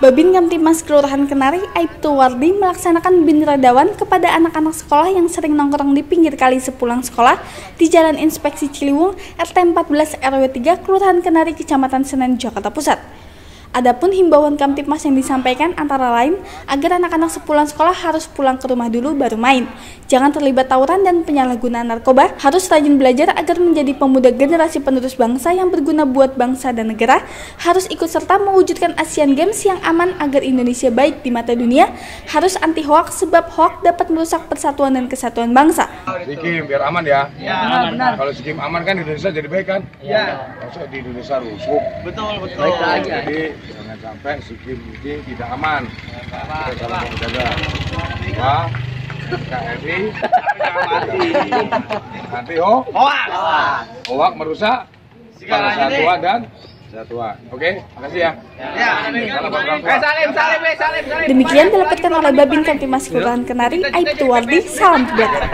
Babin Kamtimas Kelurahan Kenari, Aibtu Wardi melaksanakan bin radawan kepada anak-anak sekolah yang sering nongkrong di pinggir kali sepulang sekolah di Jalan Inspeksi Ciliwung, RT 14 RW 3, Kelurahan Kenari, Kecamatan Senen, Jakarta Pusat. Adapun himbauan Kamtipmas yang disampaikan antara lain agar anak-anak sepulang sekolah harus pulang ke rumah dulu baru main. Jangan terlibat tawuran dan penyalahgunaan narkoba, harus rajin belajar agar menjadi pemuda generasi penerus bangsa yang berguna buat bangsa dan negara, harus ikut serta mewujudkan Asian Games yang aman agar Indonesia baik di mata dunia, harus anti hoax sebab hoax dapat merusak persatuan dan kesatuan bangsa. Sikim biar aman ya. Ya, benar. Kalau Sikim aman kan Indonesia jadi baik kan? Ya. Masuk di Indonesia rusuh. Betul, betul. Baik aja. Jadi jangan sampai Sikim ini tidak aman. Kita salah menjaga. Wah, KRI nanti oh Hoax. hoak merusak Segalanya nih. persatuan dan kesatuan. Oke, makasih ya. Ya. Salim, salim, salim, salim. Demikian dilaporkan oleh Babin Kamtimas Kelurahan Kenari, Aibtu Wardi, salam sejahtera.